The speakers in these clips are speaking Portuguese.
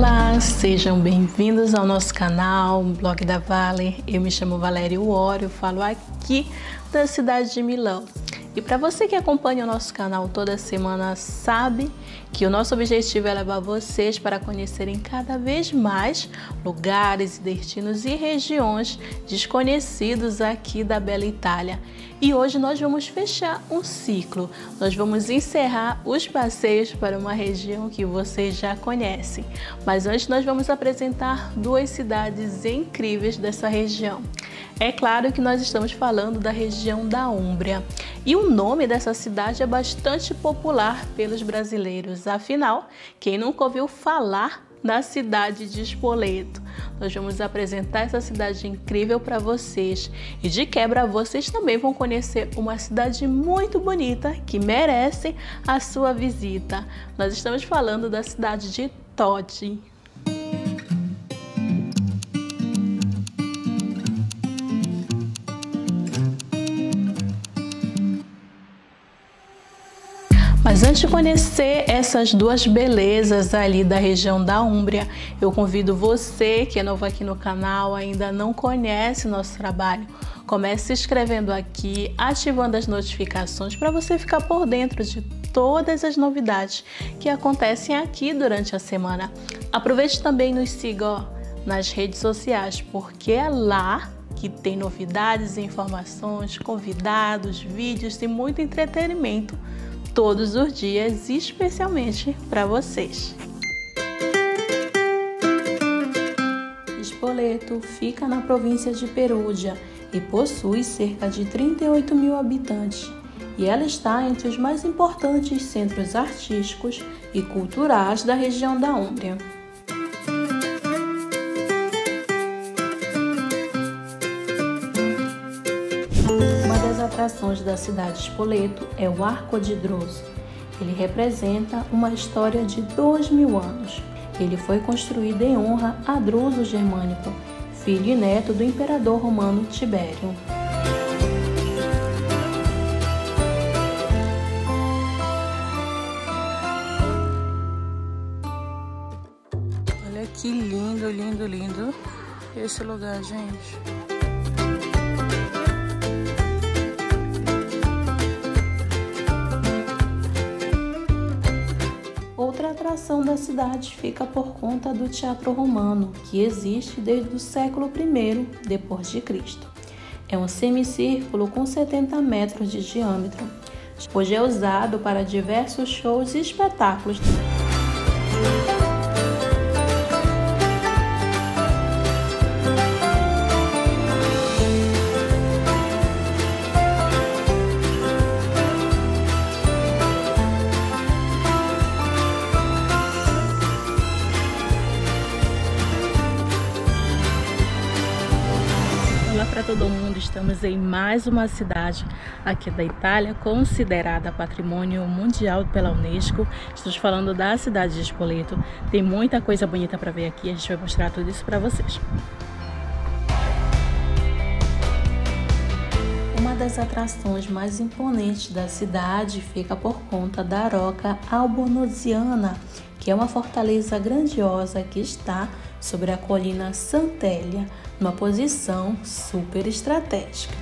Olá, sejam bem-vindos ao nosso canal, Blog da Vale. Eu me chamo Valério Ório, falo aqui da cidade de Milão. E para você que acompanha o nosso canal toda semana, sabe que o nosso objetivo é levar vocês para conhecerem cada vez mais lugares, destinos e regiões desconhecidos aqui da bela Itália. E hoje nós vamos fechar um ciclo. Nós vamos encerrar os passeios para uma região que vocês já conhecem. Mas antes nós vamos apresentar duas cidades incríveis dessa região. É claro que nós estamos falando da região da Úmbria. E o nome dessa cidade é bastante popular pelos brasileiros. Afinal, quem nunca ouviu falar na cidade de Spoleto. Nós vamos apresentar essa cidade incrível para vocês e de quebra vocês também vão conhecer uma cidade muito bonita que merece a sua visita. Nós estamos falando da cidade de Todi. Mas antes de conhecer essas duas belezas ali da região da Úmbria, eu convido você que é novo aqui no canal, ainda não conhece nosso trabalho, comece se inscrevendo aqui, ativando as notificações para você ficar por dentro de todas as novidades que acontecem aqui durante a semana. Aproveite também e nos siga ó, nas redes sociais, porque é lá que tem novidades, informações, convidados, vídeos e muito entretenimento todos os dias, especialmente para vocês. Spoleto fica na província de Perugia e possui cerca de 38 mil habitantes, e ela está entre os mais importantes centros artísticos e culturais da região da Úmbria. Atrações da cidade de Spoleto é o Arco de Druso. Ele representa uma história de dois mil anos. Ele foi construído em honra a Druso Germânico, filho e neto do imperador romano Tibério. Olha que lindo, lindo, lindo esse lugar, gente. Atração da cidade fica por conta do teatro romano, que existe desde o século I Cristo. É um semicírculo com 70 metros de diâmetro. Hoje é usado para diversos shows e espetáculos. Todo mundo, estamos em mais uma cidade aqui da Itália, considerada Patrimônio Mundial pela Unesco. Estamos falando da cidade de Spoleto. Tem muita coisa bonita para ver aqui, a gente vai mostrar tudo isso para vocês. Uma das atrações mais imponentes da cidade fica por conta da Roca Albonosiana, que é uma fortaleza grandiosa que está sobre a colina Santélia, numa posição super estratégica.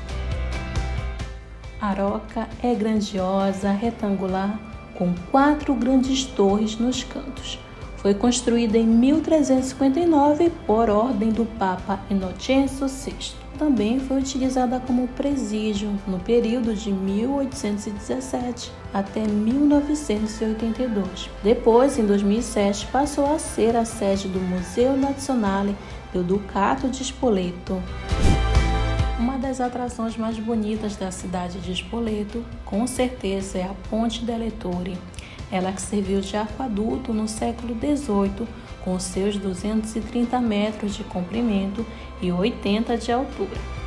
A roca é grandiosa, retangular, com quatro grandes torres nos cantos. Foi construída em 1359 por ordem do Papa Inocêncio VI também foi utilizada como presídio no período de 1817 até 1982. Depois, em 2007, passou a ser a sede do Museu Nazionale do Ducato de Spoleto. Uma das atrações mais bonitas da cidade de Spoleto, com certeza, é a Ponte delle Torri. Ela que serviu de aquaduto no século XVIII com seus 230 metros de comprimento e 80 de altura.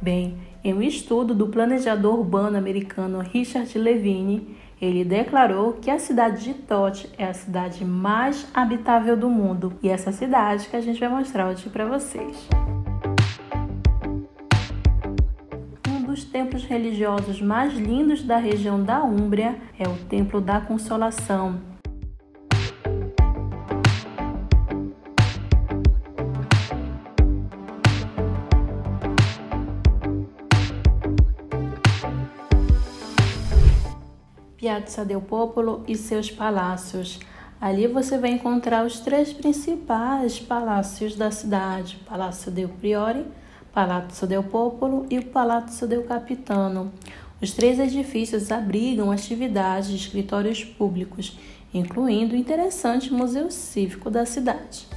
Bem, em um estudo do planejador urbano americano Richard Levine, ele declarou que a cidade de Tote é a cidade mais habitável do mundo e essa cidade que a gente vai mostrar hoje para vocês. Dos templos religiosos mais lindos da região da Úmbria é o Templo da Consolação. Piazza del Popolo e seus palácios. Ali você vai encontrar os três principais palácios da cidade: Palácio del Priore, Palazzo del Popolo e o Palazzo del Capitano. Os três edifícios abrigam atividades de escritórios públicos, incluindo o interessante Museu Cívico da cidade.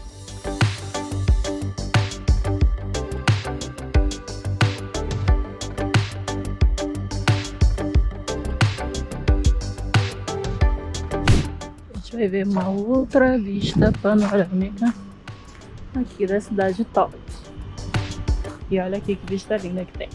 Vai ver uma outra vista panorâmica aqui da cidade de Top. E olha aqui que vista linda que tem.